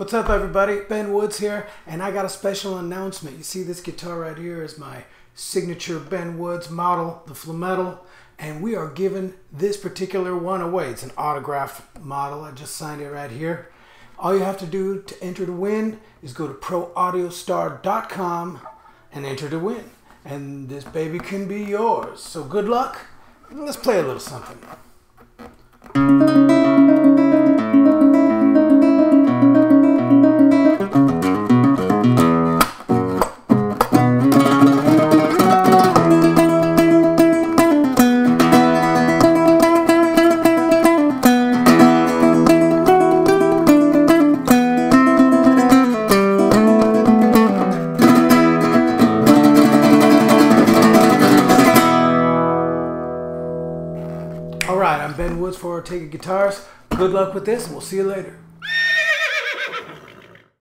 What's up, everybody? Ben Woods here, and I got a special announcement. You see, this guitar right here is my signature Ben Woods model, the Flametal, and we are giving this particular one away. It's an autographed model. I just signed it right here. All you have to do to enter to win is go to proaudiostar.com and enter to win. And this baby can be yours. So good luck. Let's play a little something. All right, I'm Ben Woods for Ortega Guitars. Good luck with this, and we'll see you later.